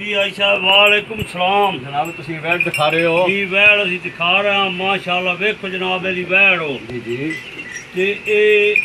ਜੀ ਆਇਸ਼ਾ ਵਾਲੇਕੁਮ ਸਲਾਮ। ਜਨਾਬ ਤੁਸੀਂ ਵੈਟ ਦਿਖਾ ਰਹੇ ਹੋ? ਜੀ ਵੈੜ ਅਸੀਂ ਦਿਖਾ ਰਹੇ ਹਾਂ। ਮਾਸ਼ਾਅੱਲਾ ਵੇਖੋ ਜਨਾਬ ਇਹਦੀ ਵੈੜ ਹੋ ਜੀ ਜੀ। ਤੇ ਇਹ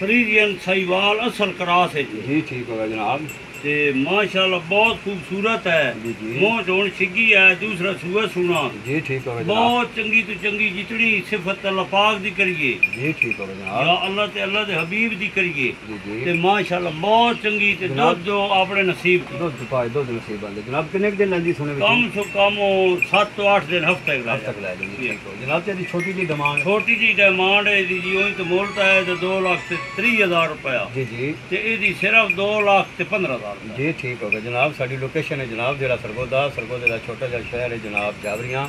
ਫਰੀਜ਼ੀਅਨ ਸਾਈਵਾਲ ਅਸਲ ਕਰਾਸ ਹੈ ਜੀ ਠੀਕ ਹੋ ਗਿਆ ਜਨਾਬ। ਤੇ ਮਾਸ਼ਾਅੱਲਾ ਬਹੁਤ ਖੂਬਸੂਰਤ ਹੈ ਜੀ, ਜੀ। ਮੂੰਹ ਚੋਣ ਛਿੱਗੀ ਹੈ ਦੂਸਰਾ ਸੂਆ ਸੁਣਾ ਜੀ ਠੀਕ ਹੋ ਗਿਆ ਜਨਾਬ ਬਹੁਤ ਚੰਗੀ ਤੋਂ ਚੰਗੀ ਜਿਤਨੀ ਸਿਫਤ ਅੱਲਾਹ ਪਾਕ ਦੀ ਕਰੀਏ ਜੀ ਠੀਕ ਹੋ ਗਿਆ ਜਾਂ ਜਨਾਬ ਅੱਲਾਹ ਤੇ ਅੱਲਾਹ ਦੇ ਹਬੀਬ ਦੀ ਕਰੀਏ ਜੀ ਤੇ ਜੀ ਮਾਸ਼ਾਅੱਲਾ ਬਹੁਤ ਚੰਗੀ ਤੇ ਜਨਾਬ। ਦੁੱਧ ਜੋ ਆਪਣੇ ਨਸੀਬ ਦੀ ਦੁੱਧ ਪਾਏ ਦੁੱਧ ਨਸੀਬ ਬੰਦੇ ਜਨਾਬ ਕਿੰਨੇ ਕੁ ਦਿਨ ਲੈਂਦੀ ਸੁਣੇ ਵਿੱਚ ਕਮ ਸੋ ਕਮ 7 ਤੋਂ 8 ਦਿਨ ਹਫਤੇ ਹਫ਼ਤਾ ਦਾ ਤੱਕ ਲੈ ਜਾਊਗੀ ਠੀਕ ਹੋ ਜਨਾਬ ਤੇ ਛੋਟੀ ਜੀ ਡਿਮਾਂਡ ਛੋਟੀ ਜੀ ਡਿਮਾਂਡ ਹੈ ਇਹਦੀ ਜੀ ਉਹੀ ਤੇ ਮੁੱਲ ਤਾਂ ਹੈ ਤੇ 2 ਲੱਖ ਤੇ 30000 ਰੁਪਇਆ ਜੀ ਜੀ ਤੇ ਇਹਦੀ ਸਿਰਫ 2 ਲੱਖ ਤੇ 15000 ਰੁਪਇਆ ਜੀ ਠੀਕ ਹੋ ਗਿਆ ਜਨਾਬ ਸਾਡੀ ਲੋਕੇਸ਼ਨ ਹੈ ਜਨਾਬ ਜਿਹੜਾ ਸਰਗੋਦਾ ਸਰਗੋਦੇ ਦਾ ਛੋਟਾ ਜਿਹਾ ਸ਼ਹਿਰ ਹੈ ਜਨਾਬ ਜਾਵਰੀਆਂ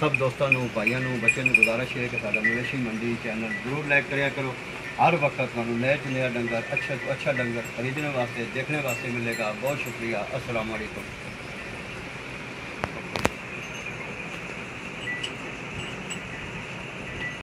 ਸਭ ਦੋਸਤਾਂ ਨੂੰ ਭਾਈਆਂ ਨੂੰ ਬੱਚਿਆਂ ਨੂੰ ਗੁਜ਼ਾਰਿਸ਼ ਹੈ ਕਿ ਸਾਡਾ ਮਵੇਸ਼ੀ ਮੰਡੀ ਚੈਨਲ ਜ਼ਰੂਰ ਲਾਈਕ ਕਰਿਆ ਕਰੋ ਹਰ ਵਕਤ ਤੁਹਾਨੂੰ ਨਏ ਤੋਂ ਨਇਆ ਡੰਗਰ ਅੱਛਾ ਤੋਂ ਅੱਛਾ ਡੰਗਰ ਖਰੀਦਣ ਵਾਸਤੇ ਦੇਖਣ ਵਾਸਤੇ ਮਿਲੇਗਾ ਬਹੁਤ ਸ਼ੁਕਰੀਆ ਅਸਲਾਮ ਅਲੈਕੁਮ